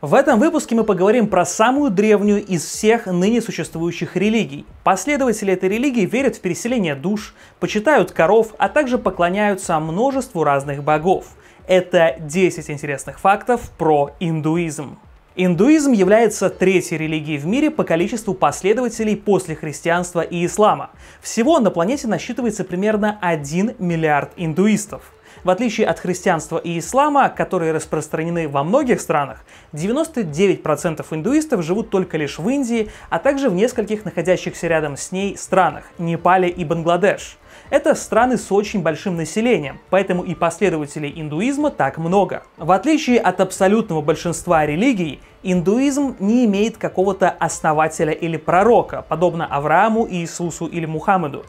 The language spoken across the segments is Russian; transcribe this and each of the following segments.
В этом выпуске мы поговорим про самую древнюю из всех ныне существующих религий. Последователи этой религии верят в переселение душ, почитают коров, а также поклоняются множеству разных богов. Это 10 интересных фактов про индуизм. Индуизм является третьей религией в мире по количеству последователей после христианства и ислама. Всего на планете насчитывается примерно 1 миллиард индуистов. В отличие от христианства и ислама, которые распространены во многих странах, 99% индуистов живут только лишь в Индии, а также в нескольких находящихся рядом с ней странах – Непале и Бангладеш. Это страны с очень большим населением, поэтому и последователей индуизма так много. В отличие от абсолютного большинства религий, индуизм не имеет какого-то основателя или пророка, подобно Аврааму, Иисусу или Мухаммеду.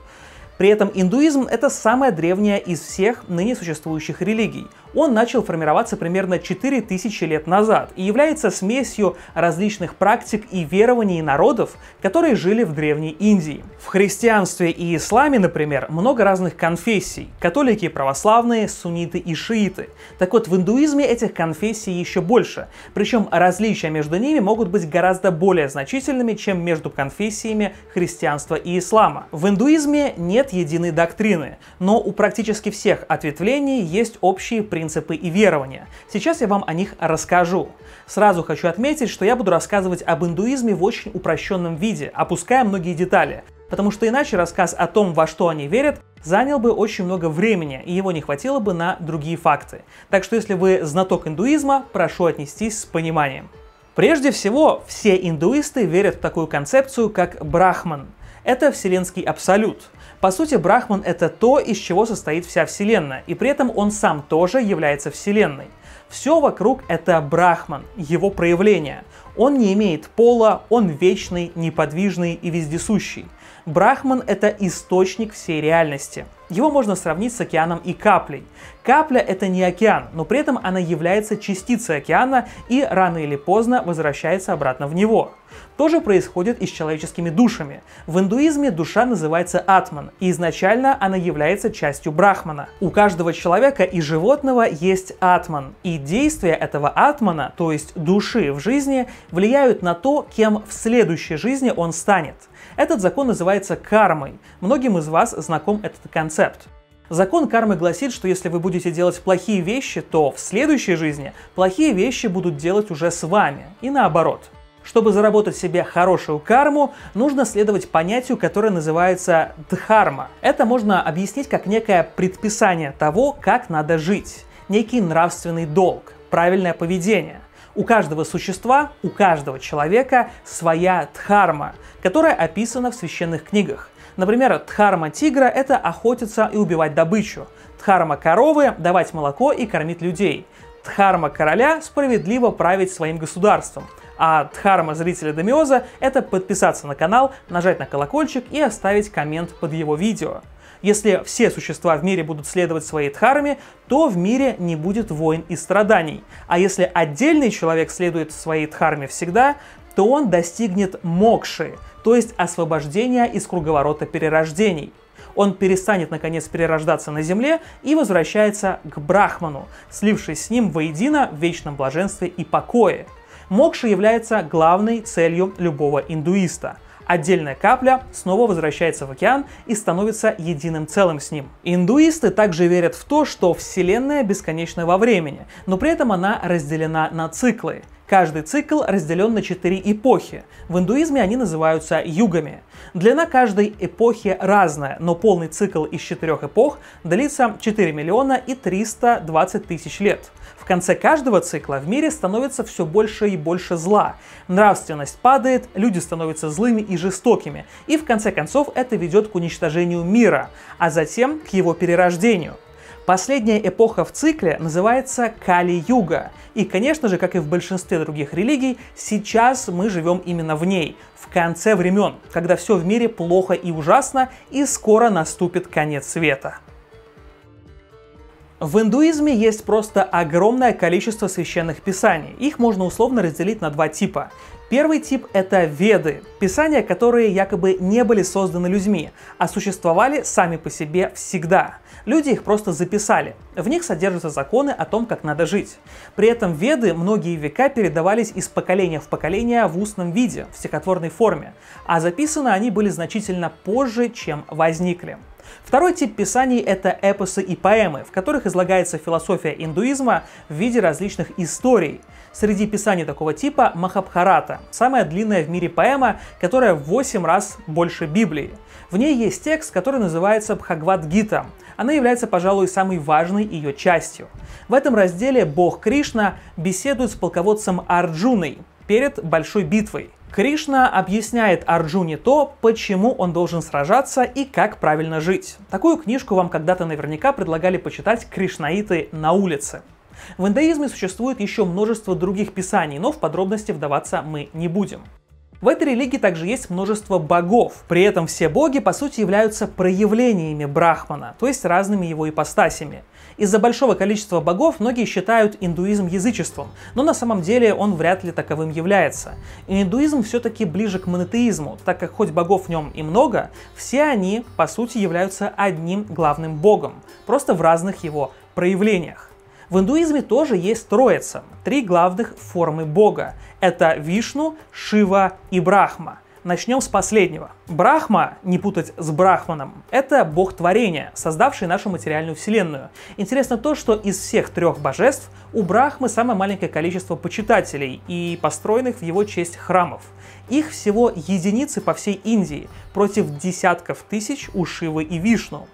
При этом индуизм — это самая древняя из всех ныне существующих религий. Он начал формироваться примерно 4000 лет назад и является смесью различных практик и верований народов, которые жили в Древней Индии. В христианстве и исламе, например, много разных конфессий — католики, православные, сунниты и шииты. Так вот, в индуизме этих конфессий еще больше, причем различия между ними могут быть гораздо более значительными, чем между конфессиями христианства и ислама. В индуизме нет единой доктрины, но у практически всех ответвлений есть общие принципы и верования. Сейчас я вам о них расскажу. Сразу хочу отметить, что я буду рассказывать об индуизме в очень упрощенном виде, опуская многие детали, потому что иначе рассказ о том, во что они верят, занял бы очень много времени, и его не хватило бы на другие факты. Так что если вы знаток индуизма, прошу отнестись с пониманием. Прежде всего, все индуисты верят в такую концепцию, как брахман. Это вселенский абсолют. По сути, Брахман — это то, из чего состоит вся Вселенная, и при этом он сам тоже является Вселенной. Все вокруг — это Брахман, его проявление. Он не имеет пола, он вечный, неподвижный и вездесущий. Брахман — это источник всей реальности. Его можно сравнить с океаном и каплей. Капля — это не океан, но при этом она является частицей океана и рано или поздно возвращается обратно в него. То же происходит и с человеческими душами. В индуизме душа называется атман, и изначально она является частью брахмана. У каждого человека и животного есть атман, и действия этого атмана, то есть души в жизни, влияют на то, кем в следующей жизни он станет. Этот закон называется кармой. Многим из вас знаком этот концепт. Закон кармы гласит, что если вы будете делать плохие вещи, то в следующей жизни плохие вещи будут делать уже с вами, и наоборот. Чтобы заработать себе хорошую карму, нужно следовать понятию, которое называется дхарма. Это можно объяснить как некое предписание того, как надо жить, некий нравственный долг, правильное поведение. У каждого существа, у каждого человека своя дхарма, которая описана в священных книгах. Например, дхарма тигра – это охотиться и убивать добычу. Дхарма коровы – давать молоко и кормить людей. Дхарма короля – справедливо править своим государством. А дхарма зрителя Демиоза – это подписаться на канал, нажать на колокольчик и оставить коммент под его видео. Если все существа в мире будут следовать своей дхарме, то в мире не будет войн и страданий. А если отдельный человек следует своей дхарме всегда, то он достигнет мокши, то есть освобождения из круговорота перерождений он перестанет наконец перерождаться на земле и возвращается к Брахману, слившись с ним воедино в вечном блаженстве и покое. Мокша является главной целью любого индуиста. Отдельная капля снова возвращается в океан и становится единым целым с ним. Индуисты также верят в то, что Вселенная бесконечна во времени, но при этом она разделена на циклы. Каждый цикл разделен на четыре эпохи. В индуизме они называются югами. Длина каждой эпохи разная, но полный цикл из четырех эпох длится 4 миллиона и 320 тысяч лет конце каждого цикла в мире становится все больше и больше зла. Нравственность падает, люди становятся злыми и жестокими. И в конце концов это ведет к уничтожению мира, а затем к его перерождению. Последняя эпоха в цикле называется Кали-Юга. И, конечно же, как и в большинстве других религий, сейчас мы живем именно в ней, в конце времен, когда все в мире плохо и ужасно, и скоро наступит конец света. В индуизме есть просто огромное количество священных писаний. Их можно условно разделить на два типа. Первый тип — это веды, писания, которые якобы не были созданы людьми, а существовали сами по себе всегда. Люди их просто записали. В них содержатся законы о том, как надо жить. При этом веды многие века передавались из поколения в поколение в устном виде, в стихотворной форме, а записаны они были значительно позже, чем возникли. Второй тип писаний — это эпосы и поэмы, в которых излагается философия индуизма в виде различных историй — Среди писаний такого типа Махабхарата, самая длинная в мире поэма, которая в 8 раз больше Библии. В ней есть текст, который называется Бхагавад-гита. Она является, пожалуй, самой важной ее частью. В этом разделе бог Кришна беседует с полководцем Арджуной перед большой битвой. Кришна объясняет Арджуне то, почему он должен сражаться и как правильно жить. Такую книжку вам когда-то наверняка предлагали почитать кришнаиты на улице. В иудаизме существует еще множество других писаний, но в подробности вдаваться мы не будем. В этой религии также есть множество богов. При этом все боги, по сути, являются проявлениями Брахмана, то есть разными его ипостасями. Из-за большого количества богов многие считают индуизм язычеством, но на самом деле он вряд ли таковым является. Индуизм все-таки ближе к монотеизму, так как хоть богов в нем и много, все они, по сути, являются одним главным богом, просто в разных его проявлениях. В индуизме тоже есть троица, три главных формы бога. Это Вишну, Шива и Брахма. Начнем с последнего. Брахма, не путать с Брахманом, это бог творения, создавший нашу материальную вселенную. Интересно то, что из всех трех божеств у Брахмы самое маленькое количество почитателей и построенных в его честь храмов. Их всего единицы по всей Индии против десятков тысяч у Шивы и Вишну.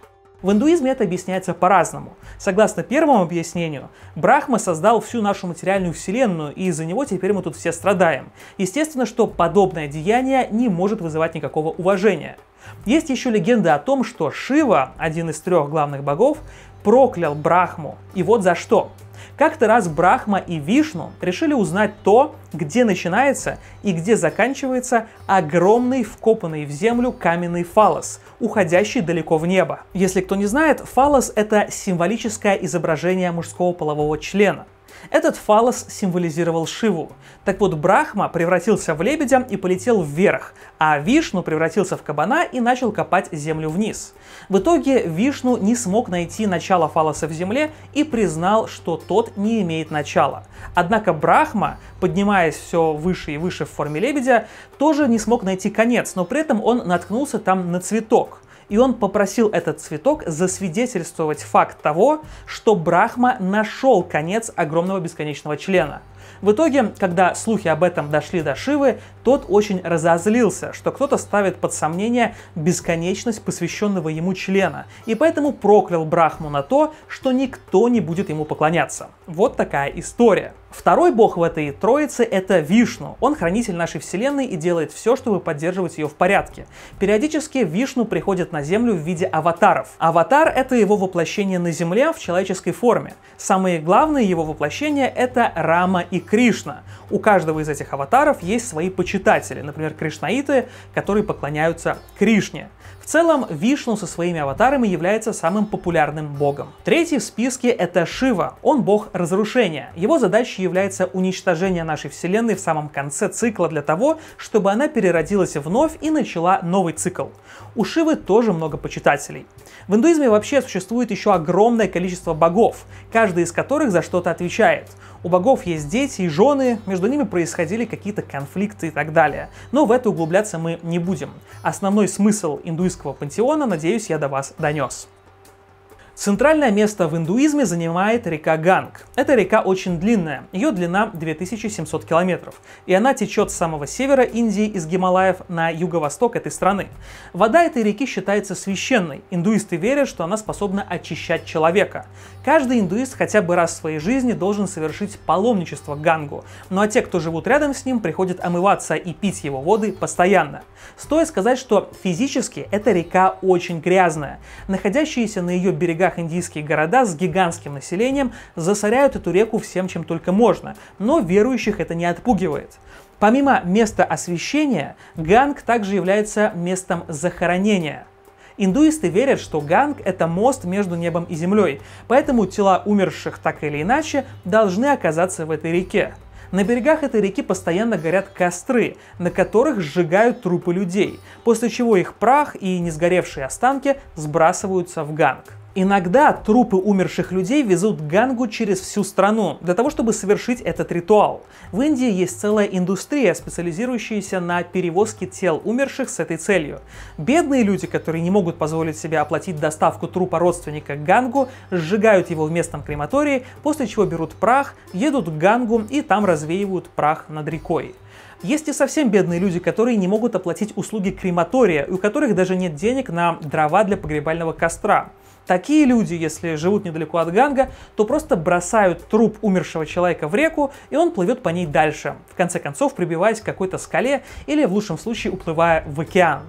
В индуизме это объясняется по-разному. Согласно первому объяснению, Брахма создал всю нашу материальную вселенную, и из-за него теперь мы тут все страдаем. Естественно, что подобное деяние не может вызывать никакого уважения. Есть еще легенда о том, что Шива, один из трех главных богов, проклял Брахму. И вот за что. Как-то раз Брахма и Вишну решили узнать то, где начинается и где заканчивается огромный вкопанный в землю каменный фалос, уходящий далеко в небо. Если кто не знает, фалос — это символическое изображение мужского полового члена. Этот фалос символизировал Шиву. Так вот, Брахма превратился в лебедя и полетел вверх, а Вишну превратился в кабана и начал копать землю вниз. В итоге Вишну не смог найти начало фалоса в земле и признал, что тот не имеет начала. Однако Брахма, поднимаясь все выше и выше в форме лебедя, тоже не смог найти конец, но при этом он наткнулся там на цветок и он попросил этот цветок засвидетельствовать факт того, что Брахма нашел конец огромного бесконечного члена. В итоге, когда слухи об этом дошли до Шивы, тот очень разозлился, что кто-то ставит под сомнение бесконечность посвященного ему члена, и поэтому проклял Брахму на то, что никто не будет ему поклоняться. Вот такая история. Второй бог в этой троице — это Вишну. Он хранитель нашей вселенной и делает все, чтобы поддерживать ее в порядке. Периодически Вишну приходит на Землю в виде аватаров. Аватар — это его воплощение на Земле в человеческой форме. Самые главные его воплощения — это Рама и Кришна. У каждого из этих аватаров есть свои почитатели, например, кришнаиты, которые поклоняются Кришне. В целом, Вишну со своими аватарами является самым популярным богом. Третий в списке это Шива. Он бог разрушения. Его задачей является уничтожение нашей вселенной в самом конце цикла для того, чтобы она переродилась вновь и начала новый цикл. У Шивы тоже много почитателей. В индуизме вообще существует еще огромное количество богов, каждый из которых за что-то отвечает. У богов есть дети и жены, между ними происходили какие-то конфликты и так далее. Но в это углубляться мы не будем. Основной смысл индуистского пантеона, надеюсь, я до вас донес. Центральное место в индуизме занимает река Ганг. Эта река очень длинная, ее длина 2700 километров, и она течет с самого севера Индии из Гималаев на юго-восток этой страны. Вода этой реки считается священной. Индуисты верят, что она способна очищать человека. Каждый индуист хотя бы раз в своей жизни должен совершить паломничество к Гангу, ну а те, кто живут рядом с ним, приходят омываться и пить его воды постоянно. Стоит сказать, что физически эта река очень грязная. Находящиеся на ее берегах берегах индийские города с гигантским населением засоряют эту реку всем, чем только можно, но верующих это не отпугивает. Помимо места освящения, Ганг также является местом захоронения. Индуисты верят, что Ганг — это мост между небом и землей, поэтому тела умерших так или иначе должны оказаться в этой реке. На берегах этой реки постоянно горят костры, на которых сжигают трупы людей, после чего их прах и несгоревшие останки сбрасываются в Ганг. Иногда трупы умерших людей везут Гангу через всю страну для того, чтобы совершить этот ритуал. В Индии есть целая индустрия, специализирующаяся на перевозке тел умерших с этой целью. Бедные люди, которые не могут позволить себе оплатить доставку трупа родственника к Гангу, сжигают его в местном крематории, после чего берут прах, едут к Гангу и там развеивают прах над рекой. Есть и совсем бедные люди, которые не могут оплатить услуги крематория, у которых даже нет денег на дрова для погребального костра. Такие люди, если живут недалеко от Ганга, то просто бросают труп умершего человека в реку, и он плывет по ней дальше, в конце концов прибиваясь к какой-то скале или в лучшем случае уплывая в океан.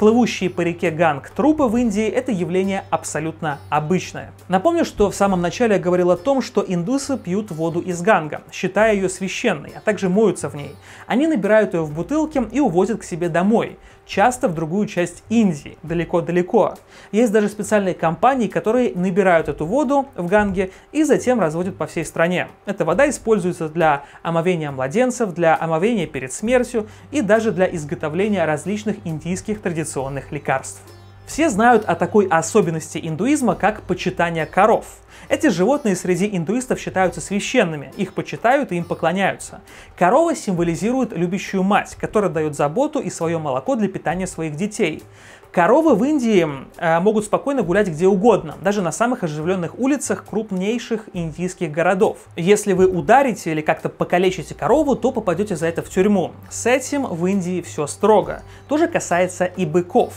Плывущие по реке Ганг трупы в Индии – это явление абсолютно обычное. Напомню, что в самом начале я говорил о том, что индусы пьют воду из Ганга, считая ее священной, а также моются в ней. Они набирают ее в бутылки и увозят к себе домой, часто в другую часть Индии, далеко-далеко. Есть даже специальные компании, которые набирают эту воду в Ганге и затем разводят по всей стране. Эта вода используется для омовения младенцев, для омовения перед смертью и даже для изготовления различных индийских традиционных лекарств. Все знают о такой особенности индуизма, как почитание коров. Эти животные среди индуистов считаются священными, их почитают и им поклоняются. Корова символизирует любящую мать, которая дает заботу и свое молоко для питания своих детей. Коровы в Индии э, могут спокойно гулять где угодно, даже на самых оживленных улицах крупнейших индийских городов. Если вы ударите или как-то покалечите корову, то попадете за это в тюрьму. С этим в Индии все строго. То же касается и быков.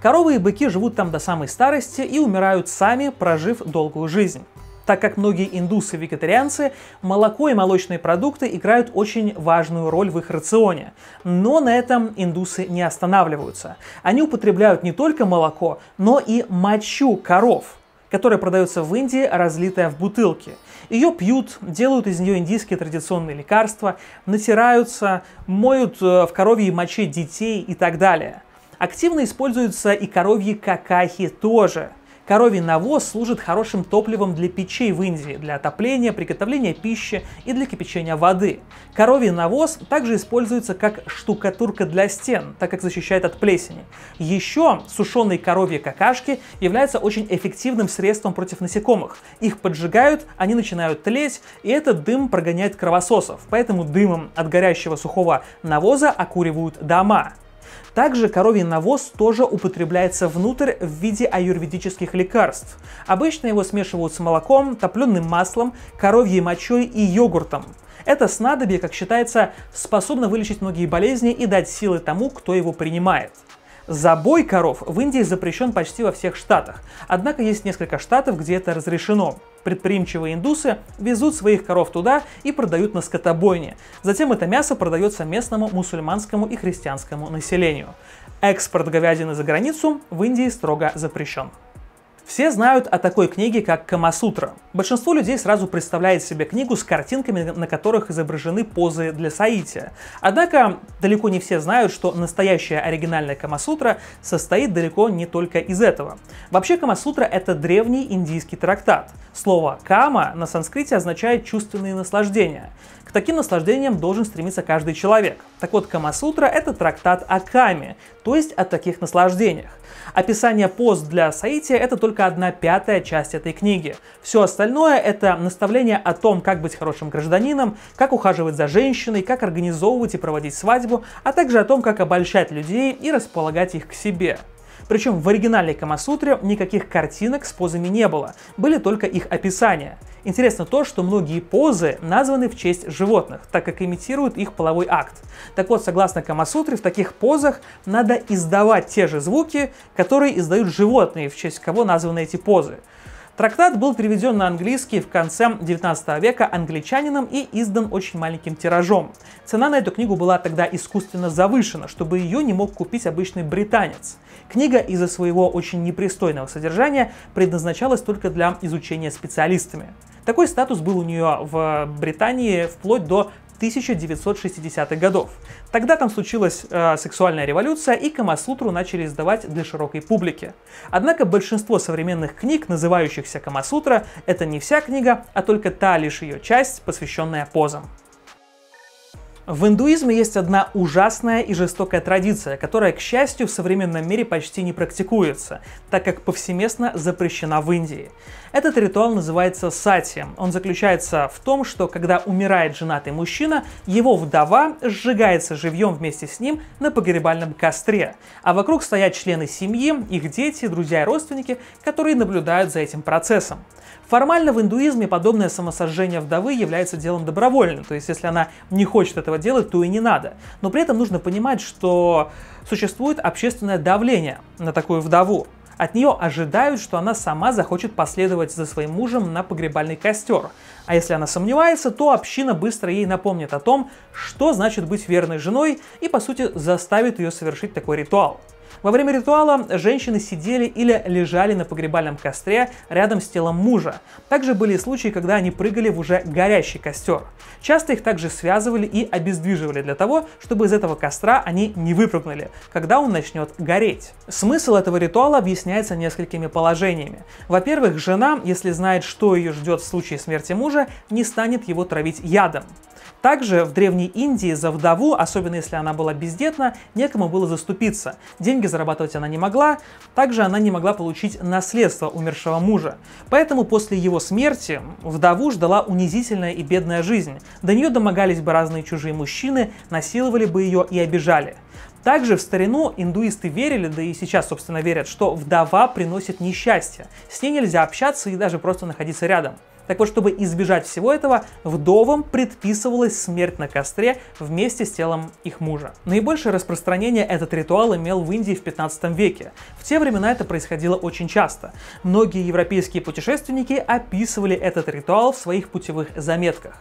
Коровы и быки живут там до самой старости и умирают сами, прожив долгую жизнь. Так как многие индусы-вегетарианцы, молоко и молочные продукты играют очень важную роль в их рационе. Но на этом индусы не останавливаются. Они употребляют не только молоко, но и мочу коров, которая продается в Индии, разлитая в бутылке. Ее пьют, делают из нее индийские традиционные лекарства, натираются, моют э, в коровьей моче детей и так далее. Активно используются и коровьи какахи тоже. Коровий навоз служит хорошим топливом для печей в Индии, для отопления, приготовления пищи и для кипячения воды. Коровий навоз также используется как штукатурка для стен, так как защищает от плесени. Еще сушеные коровьи какашки являются очень эффективным средством против насекомых. Их поджигают, они начинают тлеть, и этот дым прогоняет кровососов, поэтому дымом от горящего сухого навоза окуривают дома. Также коровий навоз тоже употребляется внутрь в виде аюрведических лекарств. Обычно его смешивают с молоком, топленым маслом, коровьей мочой и йогуртом. Это снадобье, как считается, способно вылечить многие болезни и дать силы тому, кто его принимает. Забой коров в Индии запрещен почти во всех штатах, однако есть несколько штатов, где это разрешено. Предприимчивые индусы везут своих коров туда и продают на скотобойне. Затем это мясо продается местному мусульманскому и христианскому населению. Экспорт говядины за границу в Индии строго запрещен. Все знают о такой книге, как Камасутра. Большинство людей сразу представляет себе книгу с картинками, на которых изображены позы для соития. Однако далеко не все знают, что настоящая оригинальная Камасутра состоит далеко не только из этого. Вообще Камасутра это древний индийский трактат. Слово «кама» на санскрите означает чувственные наслаждения. К таким наслаждениям должен стремиться каждый человек. Так вот, Камасутра — это трактат о каме, то есть о таких наслаждениях. Описание пост для Саития — это только одна пятая часть этой книги. Все остальное — это наставление о том, как быть хорошим гражданином, как ухаживать за женщиной, как организовывать и проводить свадьбу, а также о том, как обольщать людей и располагать их к себе. Причем в оригинальной Камасутре никаких картинок с позами не было, были только их описания. Интересно то, что многие позы названы в честь животных, так как имитируют их половой акт. Так вот, согласно Камасутре, в таких позах надо издавать те же звуки, которые издают животные, в честь кого названы эти позы. Трактат был переведен на английский в конце 19 века англичанином и издан очень маленьким тиражом. Цена на эту книгу была тогда искусственно завышена, чтобы ее не мог купить обычный британец. Книга из-за своего очень непристойного содержания предназначалась только для изучения специалистами. Такой статус был у нее в Британии вплоть до 1960-х годов. Тогда там случилась э, сексуальная революция, и Камасутру начали издавать для широкой публики. Однако большинство современных книг, называющихся Камасутра, это не вся книга, а только та лишь ее часть, посвященная позам. В индуизме есть одна ужасная и жестокая традиция, которая, к счастью, в современном мире почти не практикуется, так как повсеместно запрещена в Индии. Этот ритуал называется сати. Он заключается в том, что когда умирает женатый мужчина, его вдова сжигается живьем вместе с ним на погребальном костре, а вокруг стоят члены семьи, их дети, друзья и родственники, которые наблюдают за этим процессом. Формально в индуизме подобное самосожжение вдовы является делом добровольным, то есть если она не хочет этого делать, то и не надо. Но при этом нужно понимать, что существует общественное давление на такую вдову. От нее ожидают, что она сама захочет последовать за своим мужем на погребальный костер. А если она сомневается, то община быстро ей напомнит о том, что значит быть верной женой и, по сути, заставит ее совершить такой ритуал. Во время ритуала женщины сидели или лежали на погребальном костре рядом с телом мужа. Также были случаи, когда они прыгали в уже горящий костер. Часто их также связывали и обездвиживали для того, чтобы из этого костра они не выпрыгнули, когда он начнет гореть. Смысл этого ритуала объясняется несколькими положениями. Во-первых, жена, если знает, что ее ждет в случае смерти мужа, не станет его травить ядом. Также в Древней Индии за вдову, особенно если она была бездетна, некому было заступиться. Деньги зарабатывать она не могла, также она не могла получить наследство умершего мужа. Поэтому после его смерти вдову ждала унизительная и бедная жизнь. До нее домогались бы разные чужие мужчины, насиловали бы ее и обижали. Также в старину индуисты верили, да и сейчас, собственно, верят, что вдова приносит несчастье. С ней нельзя общаться и даже просто находиться рядом. Так вот, чтобы избежать всего этого, вдовам предписывалась смерть на костре вместе с телом их мужа. Наибольшее распространение этот ритуал имел в Индии в 15 веке. В те времена это происходило очень часто. Многие европейские путешественники описывали этот ритуал в своих путевых заметках.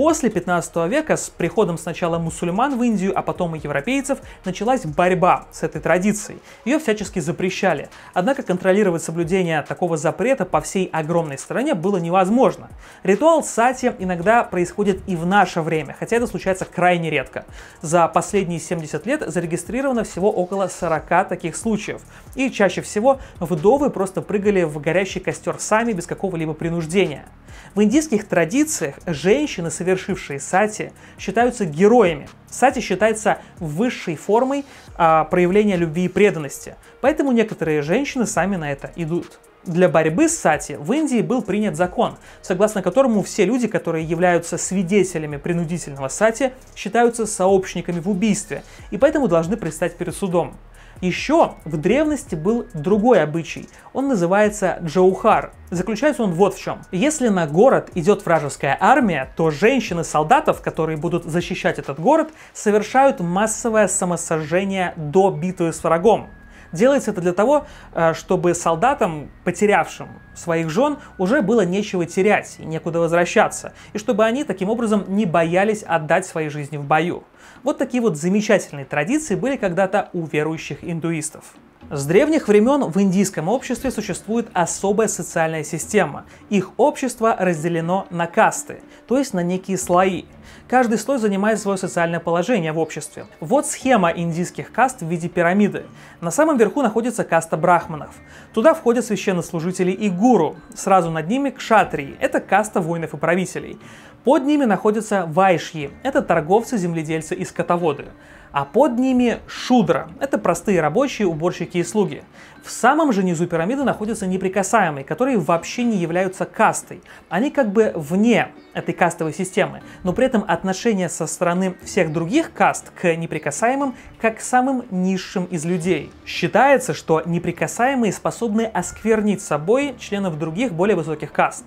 После 15 века с приходом сначала мусульман в Индию, а потом и европейцев, началась борьба с этой традицией. Ее всячески запрещали. Однако контролировать соблюдение такого запрета по всей огромной стране было невозможно. Ритуал сати иногда происходит и в наше время, хотя это случается крайне редко. За последние 70 лет зарегистрировано всего около 40 таких случаев. И чаще всего вдовы просто прыгали в горящий костер сами без какого-либо принуждения. В индийских традициях женщины, совершившие сати, считаются героями. Сати считается высшей формой а, проявления любви и преданности, поэтому некоторые женщины сами на это идут. Для борьбы с сати в Индии был принят закон, согласно которому все люди, которые являются свидетелями принудительного сати, считаются сообщниками в убийстве и поэтому должны предстать перед судом. Еще в древности был другой обычай. Он называется джаухар. Заключается он вот в чем. Если на город идет вражеская армия, то женщины солдатов, которые будут защищать этот город, совершают массовое самосожжение до битвы с врагом. Делается это для того, э, чтобы солдатам, потерявшим своих жен, уже было нечего терять и некуда возвращаться, и чтобы они таким образом не боялись отдать свои жизни в бою. Вот такие вот замечательные традиции были когда-то у верующих индуистов. С древних времен в индийском обществе существует особая социальная система. Их общество разделено на касты, то есть на некие слои. Каждый слой занимает свое социальное положение в обществе. Вот схема индийских каст в виде пирамиды. На самом верху находится каста брахманов. Туда входят священнослужители и гуру. Сразу над ними кшатрии. Это каста воинов и правителей. Под ними находятся вайшьи. Это торговцы, земледельцы и скотоводы а под ними шудра. Это простые рабочие, уборщики и слуги. В самом же низу пирамиды находятся неприкасаемые, которые вообще не являются кастой. Они как бы вне этой кастовой системы, но при этом отношение со стороны всех других каст к неприкасаемым как к самым низшим из людей. Считается, что неприкасаемые способны осквернить собой членов других более высоких каст.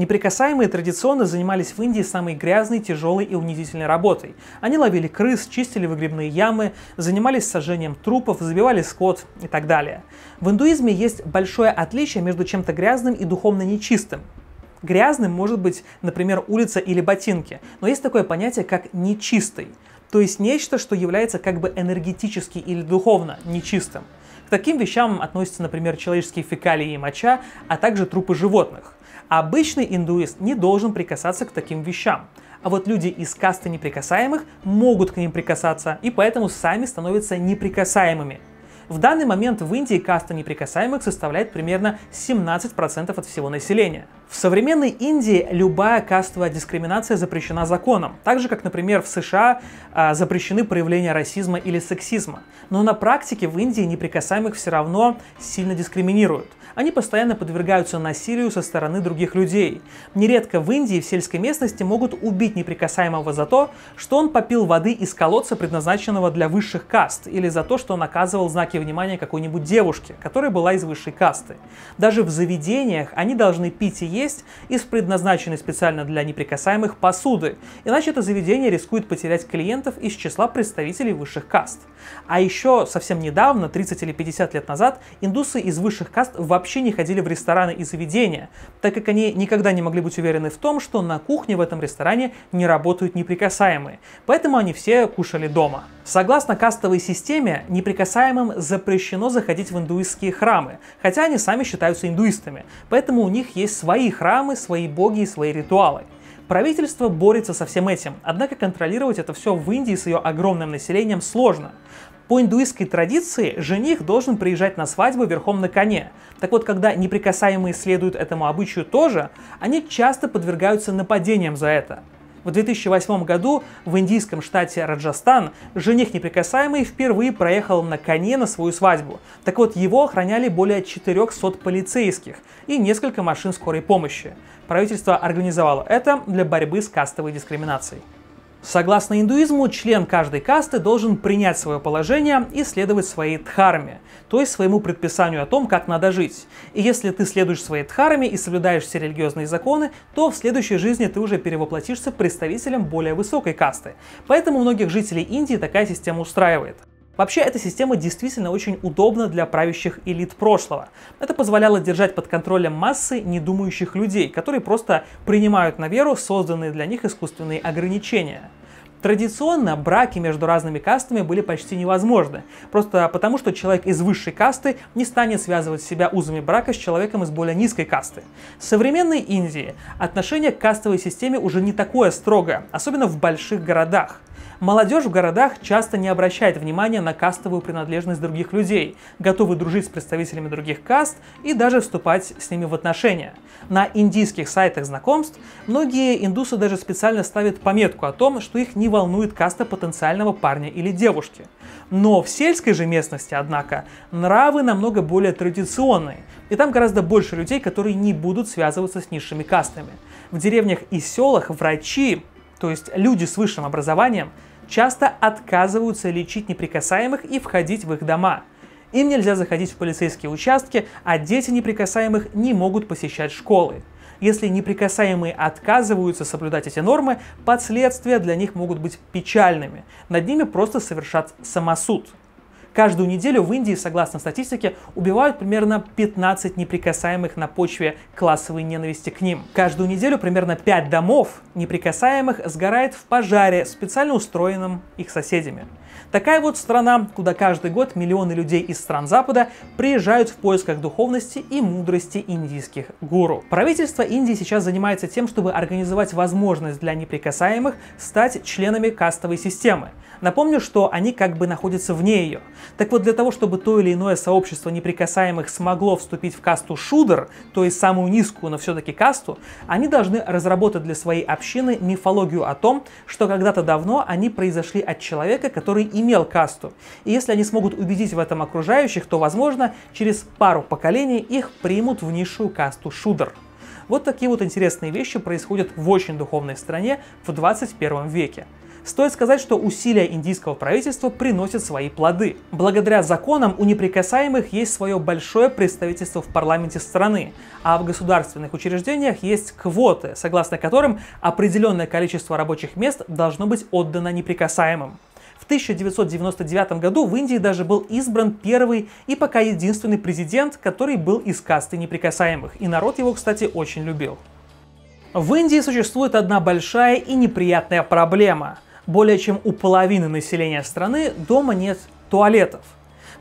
Неприкасаемые традиционно занимались в Индии самой грязной, тяжелой и унизительной работой. Они ловили крыс, чистили выгребные ямы, занимались сожжением трупов, забивали скот и так далее. В индуизме есть большое отличие между чем-то грязным и духовно нечистым. Грязным может быть, например, улица или ботинки, но есть такое понятие, как нечистый, то есть нечто, что является как бы энергетически или духовно нечистым. К таким вещам относятся, например, человеческие фекалии и моча, а также трупы животных. Обычный индуист не должен прикасаться к таким вещам. А вот люди из касты неприкасаемых могут к ним прикасаться и поэтому сами становятся неприкасаемыми. В данный момент в Индии каста неприкасаемых составляет примерно 17% от всего населения. В современной Индии любая кастовая дискриминация запрещена законом, так же как, например, в США а, запрещены проявления расизма или сексизма. Но на практике в Индии неприкасаемых все равно сильно дискриминируют. Они постоянно подвергаются насилию со стороны других людей. Нередко в Индии в сельской местности могут убить неприкасаемого за то, что он попил воды из колодца, предназначенного для высших каст, или за то, что он оказывал знаки внимания какой-нибудь девушке, которая была из высшей касты. Даже в заведениях они должны пить и есть из предназначенной специально для неприкасаемых посуды, иначе это заведение рискует потерять клиентов из числа представителей высших каст. А еще совсем недавно, 30 или 50 лет назад, индусы из высших каст вообще не ходили в рестораны и заведения, так как они никогда не могли быть уверены в том, что на кухне в этом ресторане не работают неприкасаемые. Поэтому они все кушали дома. Согласно кастовой системе, неприкасаемым запрещено заходить в индуистские храмы, хотя они сами считаются индуистами, поэтому у них есть свои храмы, свои боги и свои ритуалы. Правительство борется со всем этим, однако контролировать это все в Индии с ее огромным населением сложно. По индуистской традиции жених должен приезжать на свадьбу верхом на коне. Так вот, когда неприкасаемые следуют этому обычаю тоже, они часто подвергаются нападениям за это. В 2008 году в индийском штате Раджастан жених неприкасаемый впервые проехал на коне на свою свадьбу. Так вот, его охраняли более 400 полицейских и несколько машин скорой помощи. Правительство организовало это для борьбы с кастовой дискриминацией. Согласно индуизму, член каждой касты должен принять свое положение и следовать своей дхарме, то есть своему предписанию о том, как надо жить. И если ты следуешь своей дхарме и соблюдаешь все религиозные законы, то в следующей жизни ты уже перевоплотишься представителем более высокой касты. Поэтому многих жителей Индии такая система устраивает. Вообще, эта система действительно очень удобна для правящих элит прошлого. Это позволяло держать под контролем массы недумающих людей, которые просто принимают на веру созданные для них искусственные ограничения. Традиционно браки между разными кастами были почти невозможны, просто потому что человек из высшей касты не станет связывать себя узами брака с человеком из более низкой касты. В современной Индии отношение к кастовой системе уже не такое строгое, особенно в больших городах. Молодежь в городах часто не обращает внимания на кастовую принадлежность других людей, готовы дружить с представителями других каст и даже вступать с ними в отношения. На индийских сайтах знакомств многие индусы даже специально ставят пометку о том, что их не волнует каста потенциального парня или девушки. Но в сельской же местности, однако, нравы намного более традиционные, и там гораздо больше людей, которые не будут связываться с низшими кастами. В деревнях и селах врачи, то есть люди с высшим образованием, часто отказываются лечить неприкасаемых и входить в их дома. Им нельзя заходить в полицейские участки, а дети неприкасаемых не могут посещать школы. Если неприкасаемые отказываются соблюдать эти нормы, последствия для них могут быть печальными. Над ними просто совершат самосуд – Каждую неделю в Индии, согласно статистике, убивают примерно 15 неприкасаемых на почве классовой ненависти к ним. Каждую неделю примерно 5 домов неприкасаемых сгорает в пожаре, специально устроенном их соседями. Такая вот страна, куда каждый год миллионы людей из стран Запада приезжают в поисках духовности и мудрости индийских гуру. Правительство Индии сейчас занимается тем, чтобы организовать возможность для неприкасаемых стать членами кастовой системы. Напомню, что они как бы находятся вне ее. Так вот, для того, чтобы то или иное сообщество неприкасаемых смогло вступить в касту шудер, то есть самую низкую, но все-таки касту, они должны разработать для своей общины мифологию о том, что когда-то давно они произошли от человека, который имел касту. И если они смогут убедить в этом окружающих, то, возможно, через пару поколений их примут в низшую касту шудер. Вот такие вот интересные вещи происходят в очень духовной стране в 21 веке. Стоит сказать, что усилия индийского правительства приносят свои плоды. Благодаря законам у неприкасаемых есть свое большое представительство в парламенте страны, а в государственных учреждениях есть квоты, согласно которым определенное количество рабочих мест должно быть отдано неприкасаемым. В 1999 году в Индии даже был избран первый и пока единственный президент, который был из касты неприкасаемых, и народ его, кстати, очень любил. В Индии существует одна большая и неприятная проблема – более чем у половины населения страны дома нет туалетов.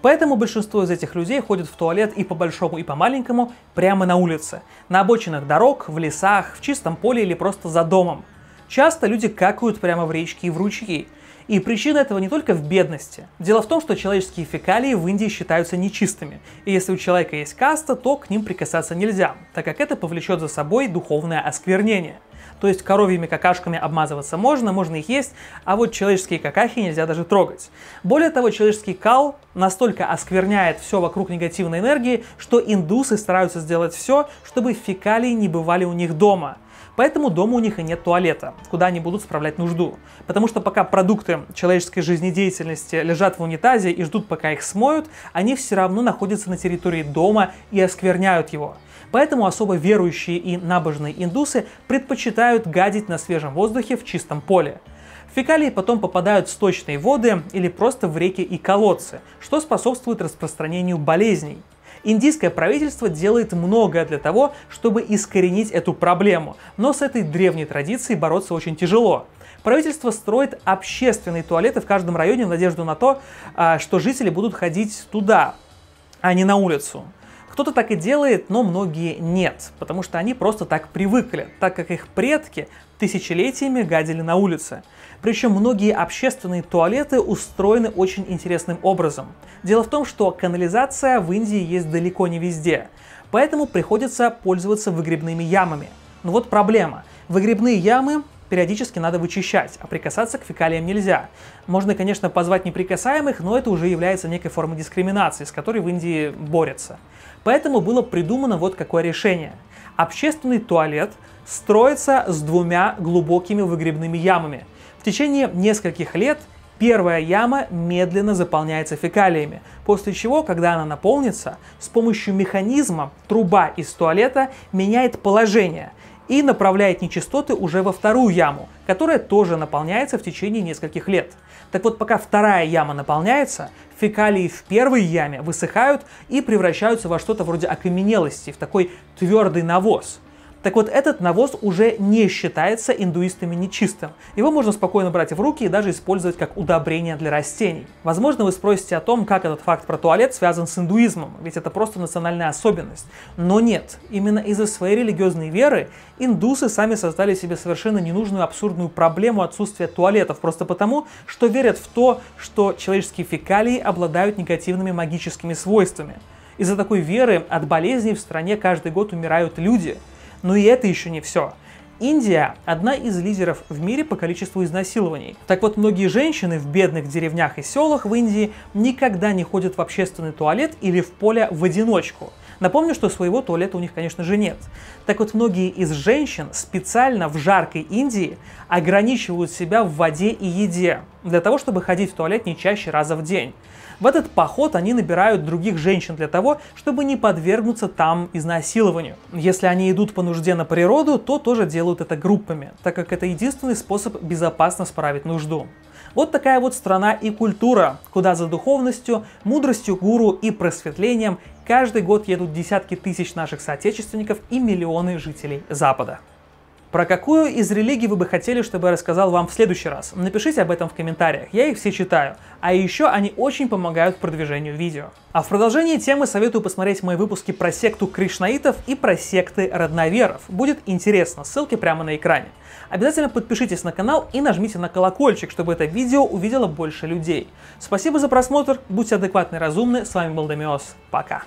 Поэтому большинство из этих людей ходят в туалет и по большому, и по маленькому прямо на улице, на обочинах дорог, в лесах, в чистом поле или просто за домом. Часто люди какают прямо в речки и в ручьи. И причина этого не только в бедности. Дело в том, что человеческие фекалии в Индии считаются нечистыми. И если у человека есть каста, то к ним прикасаться нельзя, так как это повлечет за собой духовное осквернение. То есть коровьими какашками обмазываться можно, можно их есть, а вот человеческие какахи нельзя даже трогать. Более того, человеческий кал настолько оскверняет все вокруг негативной энергии, что индусы стараются сделать все, чтобы фекалии не бывали у них дома – Поэтому дома у них и нет туалета, куда они будут справлять нужду. Потому что пока продукты человеческой жизнедеятельности лежат в унитазе и ждут, пока их смоют, они все равно находятся на территории дома и оскверняют его. Поэтому особо верующие и набожные индусы предпочитают гадить на свежем воздухе в чистом поле. Фекалии потом попадают в сточные воды или просто в реки и колодцы, что способствует распространению болезней. Индийское правительство делает многое для того, чтобы искоренить эту проблему, но с этой древней традицией бороться очень тяжело. Правительство строит общественные туалеты в каждом районе в надежду на то, а, что жители будут ходить туда, а не на улицу. Кто-то так и делает, но многие нет, потому что они просто так привыкли, так как их предки тысячелетиями гадили на улице. Причем многие общественные туалеты устроены очень интересным образом. Дело в том, что канализация в Индии есть далеко не везде, поэтому приходится пользоваться выгребными ямами. Но вот проблема. Выгребные ямы периодически надо вычищать, а прикасаться к фекалиям нельзя. Можно, конечно, позвать неприкасаемых, но это уже является некой формой дискриминации, с которой в Индии борются. Поэтому было придумано вот какое решение. Общественный туалет строится с двумя глубокими выгребными ямами – в течение нескольких лет первая яма медленно заполняется фекалиями, после чего, когда она наполнится, с помощью механизма труба из туалета меняет положение и направляет нечистоты уже во вторую яму, которая тоже наполняется в течение нескольких лет. Так вот, пока вторая яма наполняется, фекалии в первой яме высыхают и превращаются во что-то вроде окаменелости, в такой твердый навоз – так вот, этот навоз уже не считается индуистами нечистым. Его можно спокойно брать в руки и даже использовать как удобрение для растений. Возможно, вы спросите о том, как этот факт про туалет связан с индуизмом, ведь это просто национальная особенность. Но нет, именно из-за своей религиозной веры индусы сами создали себе совершенно ненужную абсурдную проблему отсутствия туалетов, просто потому, что верят в то, что человеческие фекалии обладают негативными магическими свойствами. Из-за такой веры от болезней в стране каждый год умирают люди – но и это еще не все. Индия – одна из лидеров в мире по количеству изнасилований. Так вот, многие женщины в бедных деревнях и селах в Индии никогда не ходят в общественный туалет или в поле в одиночку. Напомню, что своего туалета у них, конечно же, нет. Так вот, многие из женщин специально в жаркой Индии ограничивают себя в воде и еде, для того, чтобы ходить в туалет не чаще раза в день. В этот поход они набирают других женщин для того, чтобы не подвергнуться там изнасилованию. Если они идут по нужде на природу, то тоже делают это группами, так как это единственный способ безопасно справить нужду. Вот такая вот страна и культура, куда за духовностью, мудростью гуру и просветлением каждый год едут десятки тысяч наших соотечественников и миллионы жителей Запада. Про какую из религий вы бы хотели, чтобы я рассказал вам в следующий раз? Напишите об этом в комментариях, я их все читаю. А еще они очень помогают продвижению видео. А в продолжении темы советую посмотреть мои выпуски про секту кришнаитов и про секты родноверов. Будет интересно, ссылки прямо на экране. Обязательно подпишитесь на канал и нажмите на колокольчик, чтобы это видео увидело больше людей. Спасибо за просмотр, будьте адекватны и разумны, с вами был Демиос, пока.